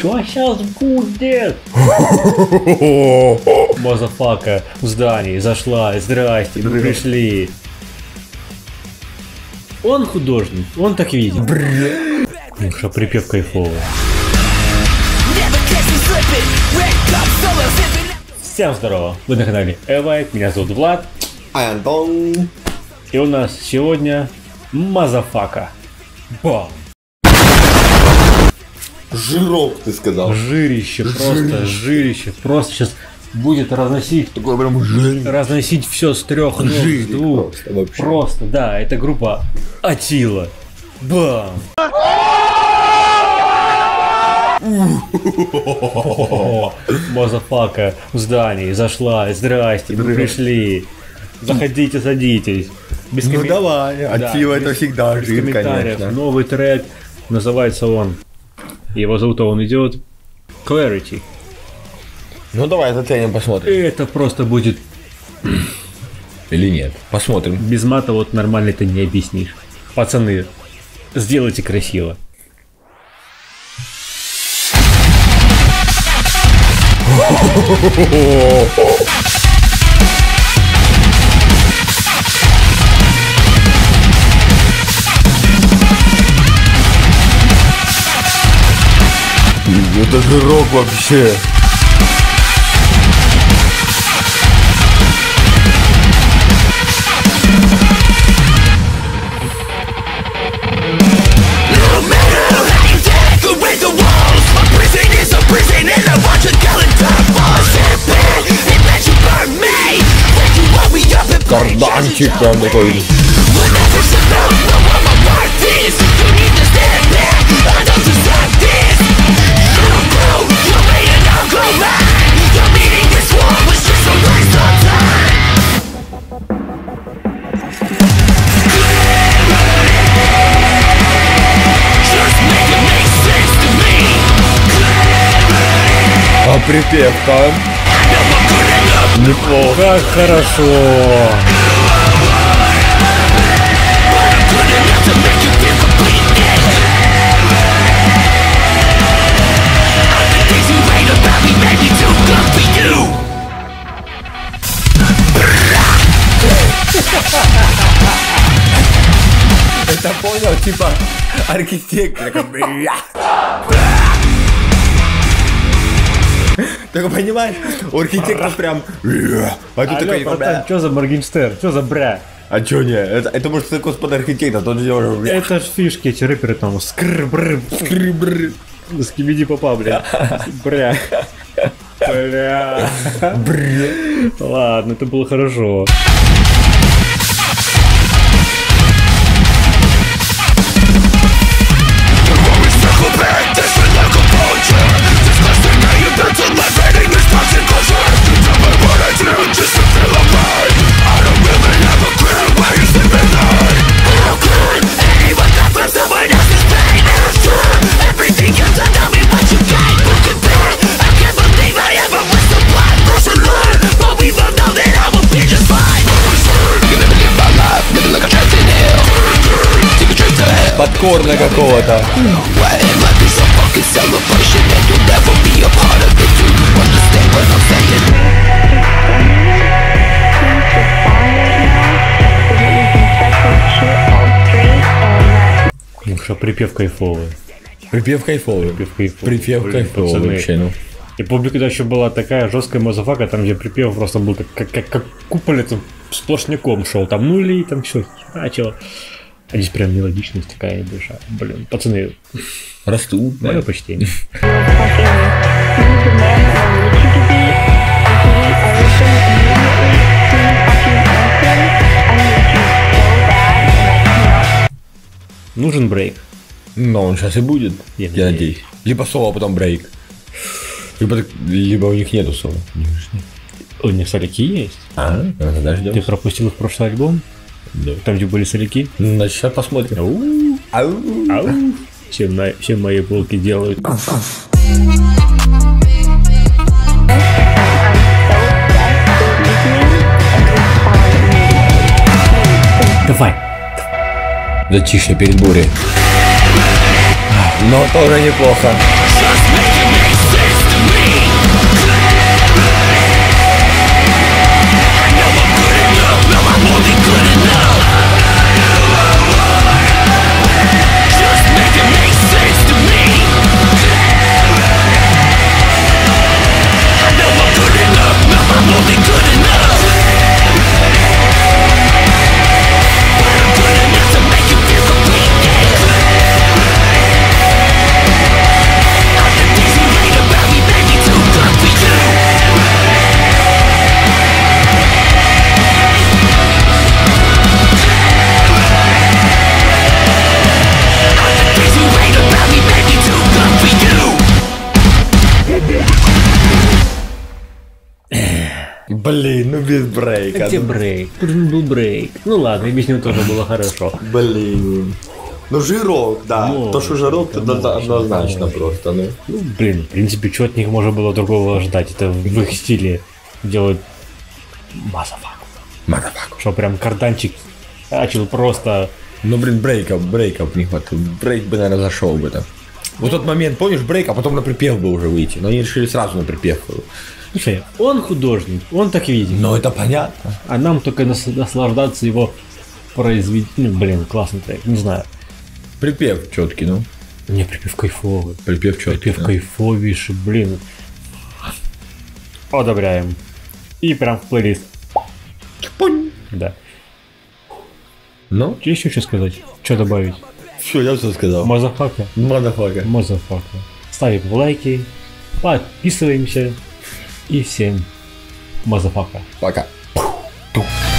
Что сейчас будет? Мазафака в здании зашла. Здрасте, мы пришли. Он художник, он так видит. Ну что, припев кайфовый. Всем здорово, вы на канале Эвайт, меня зовут Влад. А Антон. И у нас сегодня Мазафака. Бам! Жирок, ты сказал. Жирище, просто жирище. Просто сейчас будет разносить, Такой прям жирик. разносить все с трех ног, с двух. просто вообще. Просто, да, это группа Атила. Бам! Мазафака в здании зашла. Здрасте, мы пришли. Заходите, садитесь. Без Ну коммен- давай, Да, Атила это без- всегда без жир, комментариев. конечно. Новый трек. Называется он. Его зовут, а он идет. Clarity. Ну давай заценим, посмотрим. Это просто будет Или нет? Посмотрим. без мата вот нормально это не объяснишь. Пацаны, сделайте красиво. up and play Карданчик прям такой. Too good for you. Это понял, типа архитектор. Только понимаешь, у архитектора прям... бля. А тут Алло, такой, братан, бля. что за Моргенштерн? Что за бря? А чё не? Это, это может это господа архитектор, тот бля. Это ж фишки, эти рэперы там скр бр Скрибр. скибиди попа, бля. Бря. Бля. Ладно, это было хорошо. I'm saying? Ну что, припев кайфовый. Припев кайфовый. Припев кайфовый. Припев кайфовый пацаны. вообще, ну. И когда еще была такая жесткая мазафака, там где припев просто был как, как, как, как куполицем сплошняком шел. Там нули, там все. Чё? А здесь прям мелодичность такая большая. Блин, пацаны, Растут. мое да. почтение. Нужен брейк. Но он сейчас и будет, Я я, надеюсь. надеюсь. Либо соло, а потом брейк. Либо, либо у них нету соло. У них соляки есть. А, ну, подождем. Ты пропустил их прошлый альбом? Да. Там, где были соляки? Значит, сейчас посмотрим. Ау, Ау. ау. Все, на, все мои полки делают. Давай. Затишье перед бурей. Но тоже неплохо. Блин, ну без брейка. Где брейк? Нужен был брейк. Ну ладно, и без него тоже было хорошо. Блин. Ну жирок, да. Ну, То, что жирок, то конечно, да- однозначно просто, ну. Ну, блин, в принципе, что от них можно было другого ждать? Это в их стиле делают мазафак. Мадафак. Что прям карданчик начал просто... Ну, блин, брейков, брейков не хватает. Брейк бы, наверное, зашел бы там. Вот тот момент, помнишь, брейк, а потом на припев бы уже выйти. Но они решили сразу на припев. Слушай, он художник, он так видит. Но это понятно. А нам только нас- наслаждаться его произведением. Блин, классный трек, не знаю. Припев четкий, ну. Не, припев кайфовый. Припев четкий. Припев да. кайфовейший, блин. Одобряем. И прям в плейлист. Пунь. Да. Ну, Еще что сказать? Что добавить? все, я все сказал. Мазафака. Мадафака. Мазафака. Ставим лайки, подписываемся и всем мазафака. Пока. Thank